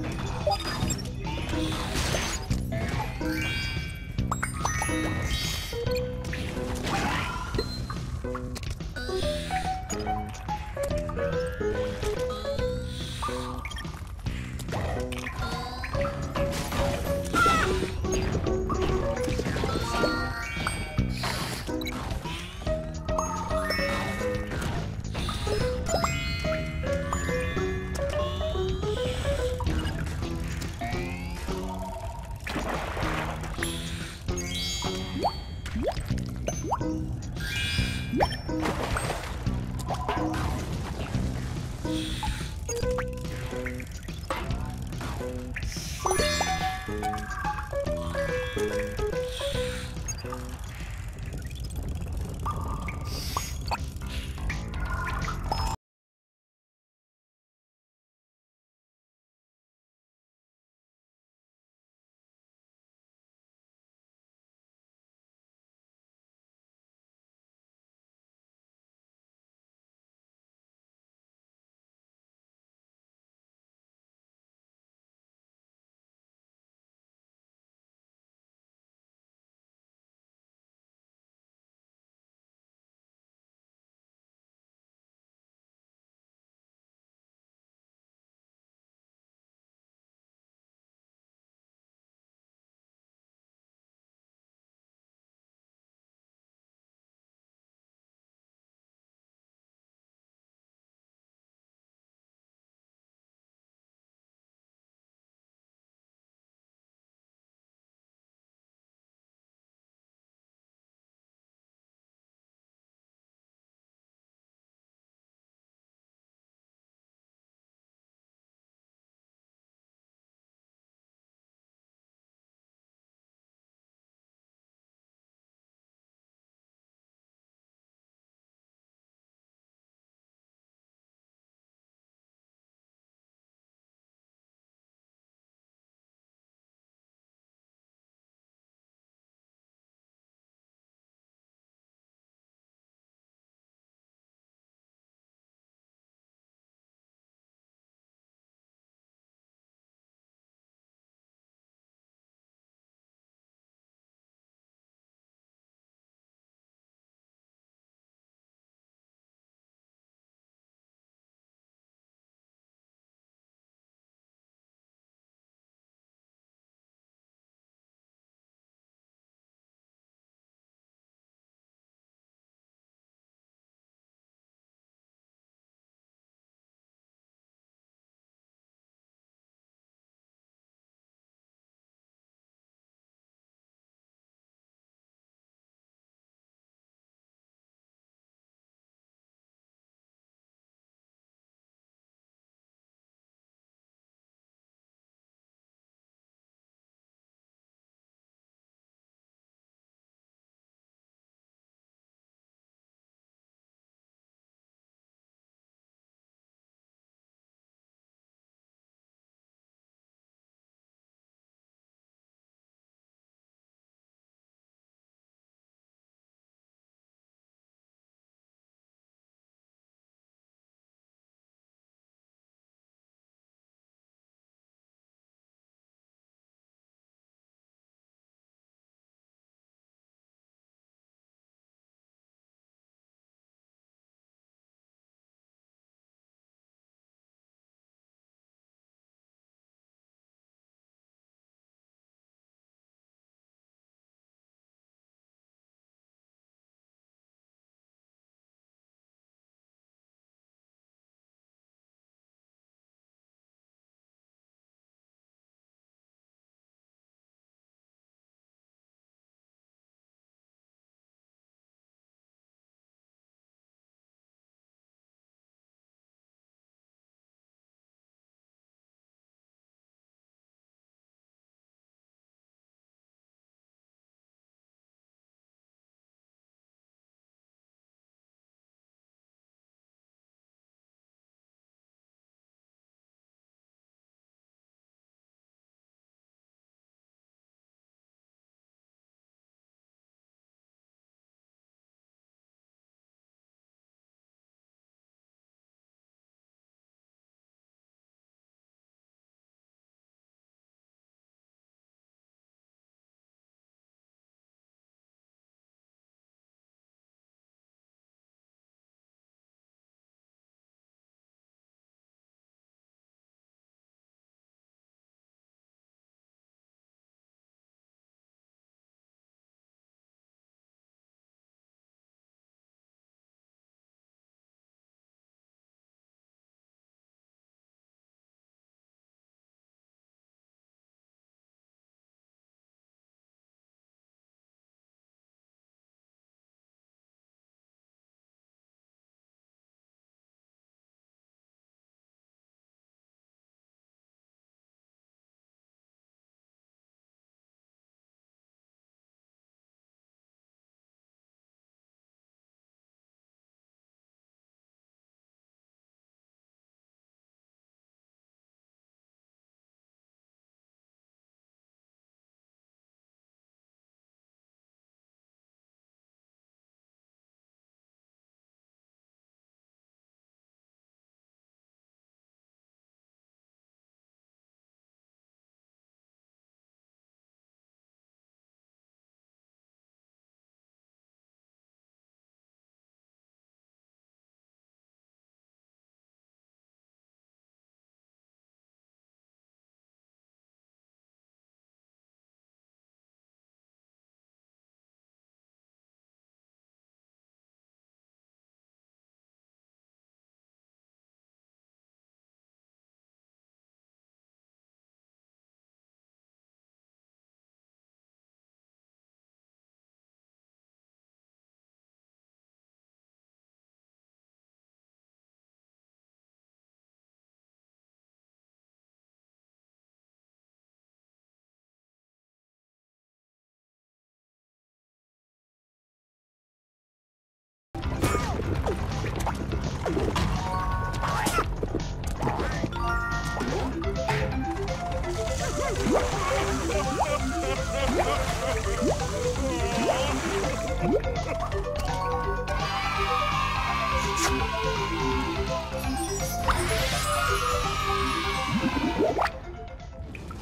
faster.